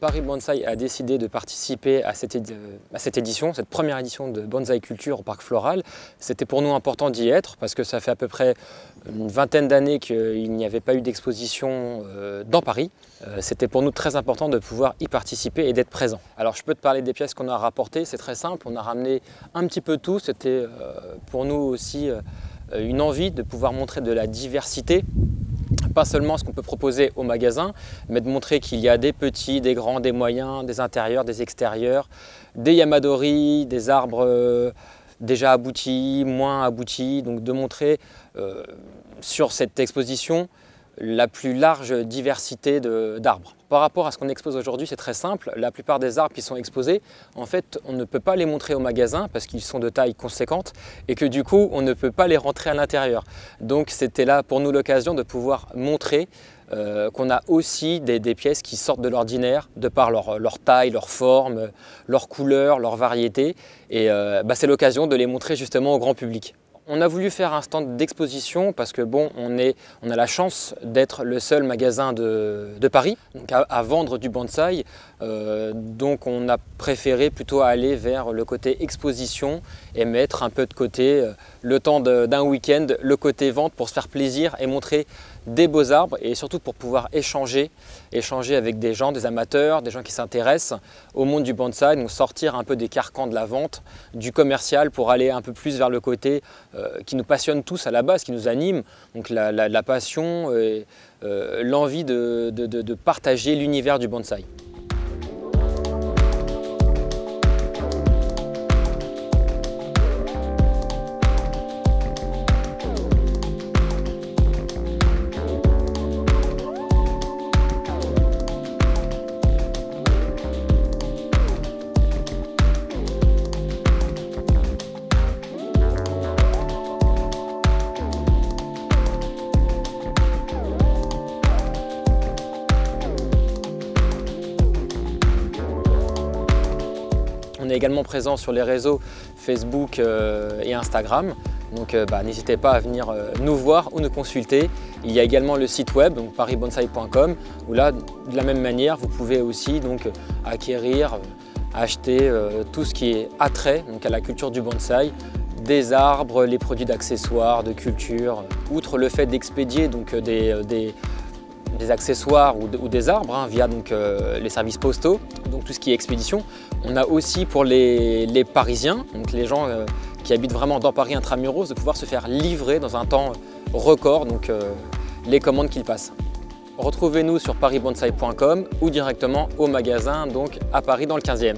Paris Bonsai a décidé de participer à cette, édition, cette première édition de Bonsai Culture au Parc Floral. C'était pour nous important d'y être parce que ça fait à peu près une vingtaine d'années qu'il n'y avait pas eu d'exposition euh, dans Paris. Euh, c'était pour nous très important de pouvoir y participer et d'être présent. Alors je peux te parler des pièces qu'on a rapportées, c'est très simple, on a ramené un petit peu tout. C'était euh, pour nous aussi une envie de pouvoir montrer de la diversité pas seulement ce qu'on peut proposer au magasin, mais de montrer qu'il y a des petits, des grands, des moyens, des intérieurs, des extérieurs, des yamadori, des arbres euh, déjà aboutis, moins aboutis, donc de montrer euh, sur cette exposition la plus large diversité d'arbres. Par rapport à ce qu'on expose aujourd'hui, c'est très simple. La plupart des arbres qui sont exposés, en fait, on ne peut pas les montrer au magasin parce qu'ils sont de taille conséquente et que du coup, on ne peut pas les rentrer à l'intérieur. Donc c'était là pour nous l'occasion de pouvoir montrer euh, qu'on a aussi des, pièces qui sortent de l'ordinaire de par leur, taille, leur forme, leur couleur, leur variété. Et euh, bah, c'est l'occasion de les montrer justement au grand public. On a voulu faire un stand d'exposition parce que bon, on, a la chance d'être le seul magasin de, Paris à, vendre du bonsaï. Euh, donc on a préféré plutôt aller vers le côté exposition et mettre un peu de côté euh, le temps d'un week-end, le côté vente pour se faire plaisir et montrer des beaux arbres et surtout pour pouvoir échanger, échanger avec des gens, des amateurs, des gens qui s'intéressent au monde du bonsaï, donc sortir un peu des carcans de la vente, du commercial pour aller un peu plus vers le côté euh, qui nous passionne tous à la base, qui nous anime, donc la, passion et euh, l'envie de, de partager l'univers du bonsaï. On est également présent sur les réseaux Facebook euh, et Instagram. Donc euh, bah, n'hésitez pas à venir euh, nous voir ou nous consulter. Il y a également le site web, donc parisbonsai.com, où là, de la même manière, vous pouvez aussi donc, acquérir, acheter tout ce qui est attrait donc, à la culture du bonsaï, des arbres, les produits d'accessoires, de culture. Outre le fait d'expédier des accessoires ou, des arbres hein, via donc, euh, les services postaux, donc tout ce qui est expédition. On a aussi pour les, Parisiens, donc les gens euh, qui habitent vraiment dans Paris intramuros, de pouvoir se faire livrer dans un temps record donc, euh, les commandes qu'ils passent. Retrouvez-nous sur parisbonsai.com ou directement au magasin donc à Paris dans le 15e.